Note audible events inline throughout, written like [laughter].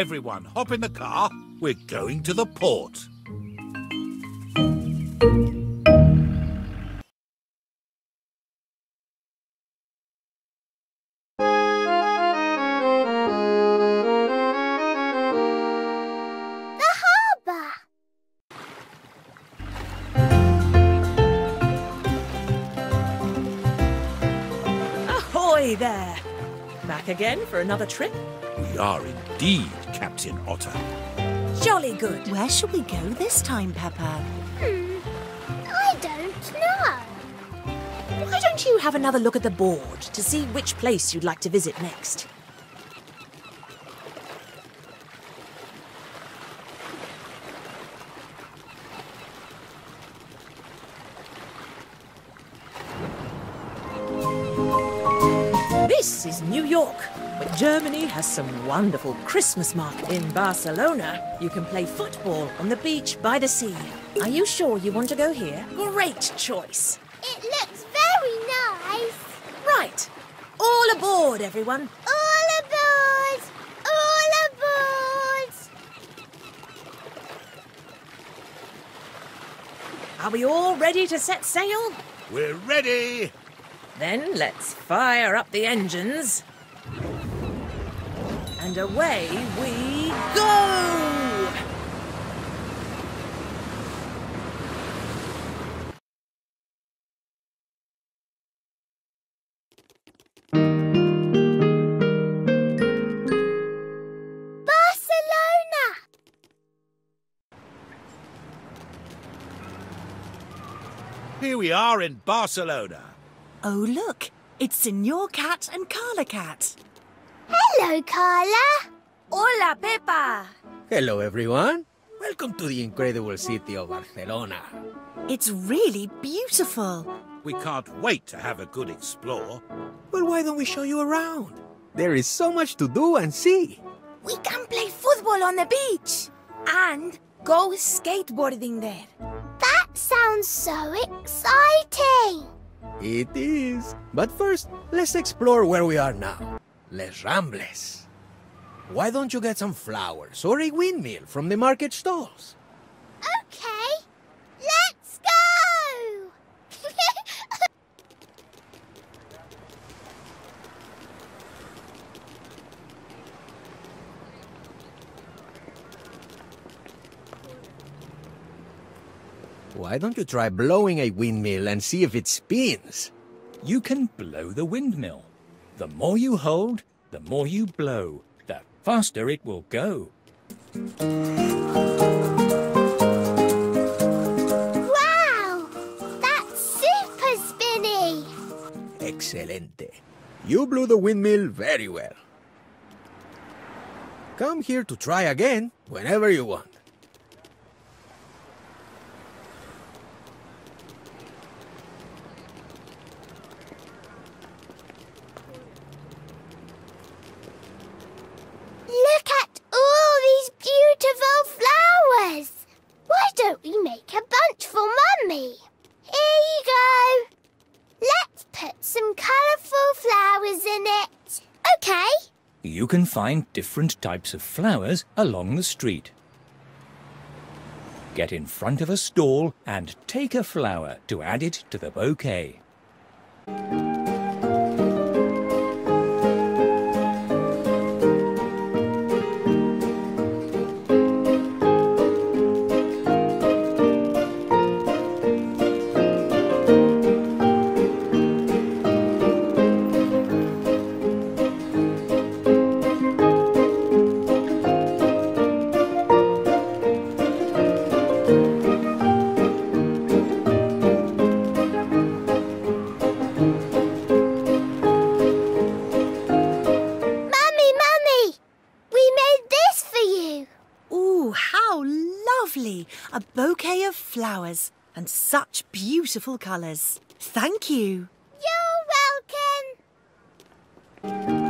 Everyone, hop in the car. We're going to the port. The harbour. Ahoy there! Back again for another trip? We are indeed, Captain Otter. Jolly good. Where shall we go this time, Peppa? Hmm, I don't know. Why don't you have another look at the board to see which place you'd like to visit next? This is New York, but Germany has some wonderful Christmas market. In Barcelona, you can play football on the beach by the sea. Are you sure you want to go here? Great choice. It looks very nice. Right. All aboard, everyone. All aboard! All aboard! Are we all ready to set sail? We're ready. Then let's fire up the engines. And away we go! Barcelona! Here we are in Barcelona. Oh, look. It's Senor Cat and Carla Cat. Hello, Carla. Hola, Peppa! Hello, everyone. Welcome to the incredible city of Barcelona. It's really beautiful. We can't wait to have a good explore. Well, why don't we show you around? There is so much to do and see. We can play football on the beach and go skateboarding there. That sounds so exciting. It is. But first, let's explore where we are now. Les Rambles. Why don't you get some flowers or a windmill from the market stalls? Okay, let's go! Why don't you try blowing a windmill and see if it spins? You can blow the windmill. The more you hold, the more you blow, the faster it will go. wow, that's super spinny. Excelente. You blew the windmill very well. Come here to try again whenever you want. Look at all these beautiful flowers. Why don't we make a bunch for Mummy? Here you go. Let's put some colourful flowers in it. Okay. You can find different types of flowers along the street. Get in front of a stall and take a flower to add it to the bouquet. Mummy, Mummy, we made this for you. Ooh, how lovely! A bouquet of flowers and such beautiful colours. Thank you. You're welcome.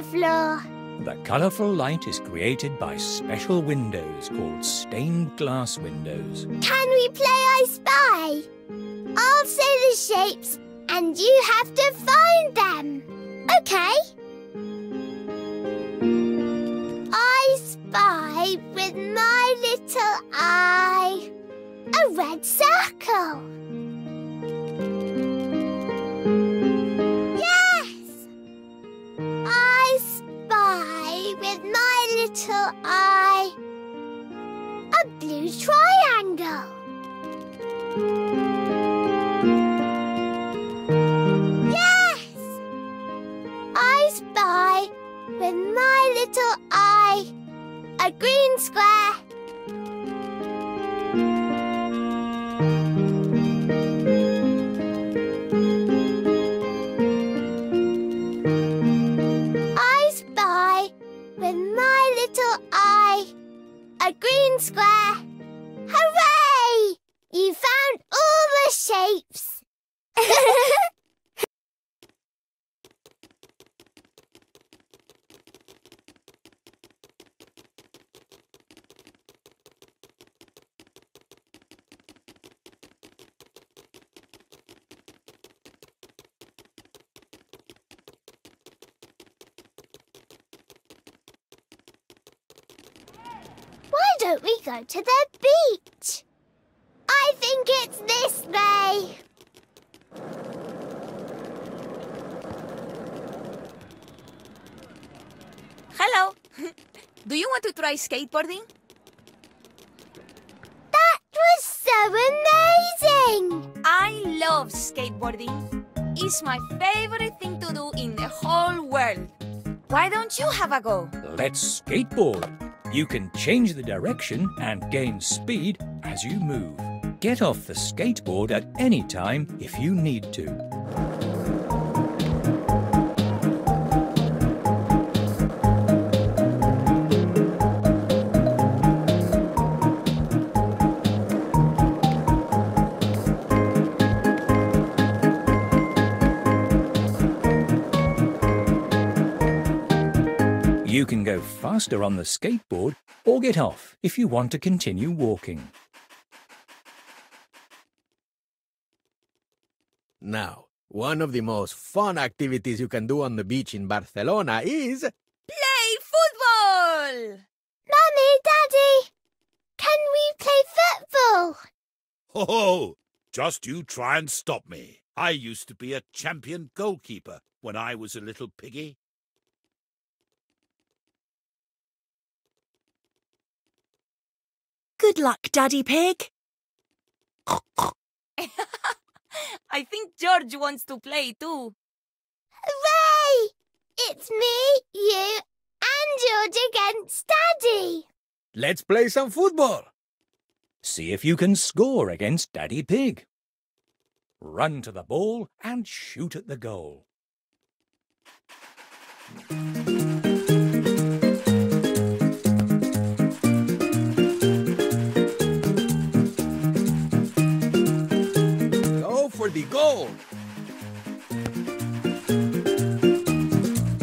The floor. The colourful light is created by special windows called stained glass windows. Can we play I Spy? I'll say the shapes and you have to find them. Okay. I spy with my little eye a red circle. Don't we go to the beach? I think it's this way. Hello. [laughs] Do you want to try skateboarding? That was so amazing! I love skateboarding. It's my favorite thing to do in the whole world. Why don't you have a go? Let's skateboard. You can change the direction and gain speed as you move. Get off the skateboard at any time if you need to. Faster on the skateboard or get off if you want to continue walking. Now, one of the most fun activities you can do on the beach in Barcelona is Play football! Mummy, Daddy, can we play football? Ho ho! Just you try and stop me. I used to be a champion goalkeeper when I was a little piggy. Good luck, Daddy Pig. [laughs] I think George wants to play too. Hooray! It's me, you, and George against Daddy. let's play some football. See if you can score against Daddy Pig. Run to the ball and shoot at the goal. Go for the goal.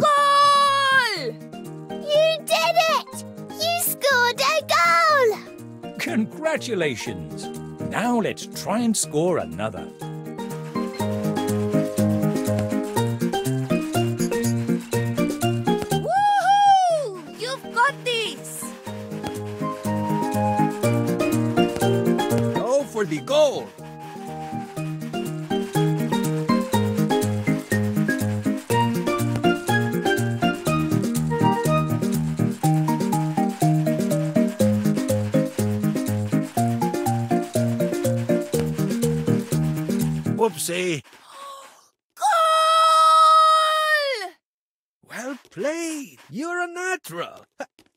Goal! You did it! You scored a goal! Congratulations! Now let's try and score another. Whoopsie! Goal! Well played. You're a natural.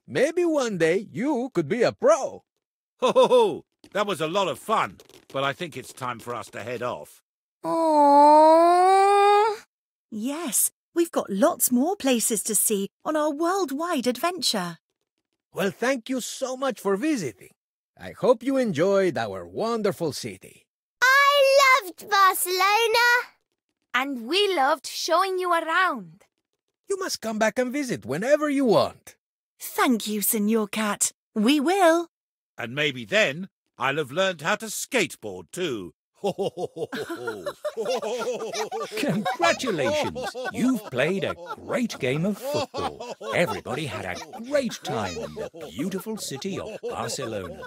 Maybe one day you could be a pro. Ho ho ho! That was a lot of fun, but I think it's time for us to head off. Aww. Yes, we've got lots more places to see on our worldwide adventure. Well, thank you so much for visiting. I hope you enjoyed our wonderful city. I loved Barcelona. And we loved showing you around. You must come back and visit whenever you want. Thank you, Senor Cat. We will. And maybe then I'll have learned how to skateboard too. [laughs] [laughs] Congratulations! You've played a great game of football. Everybody had a great time in the beautiful city of Barcelona.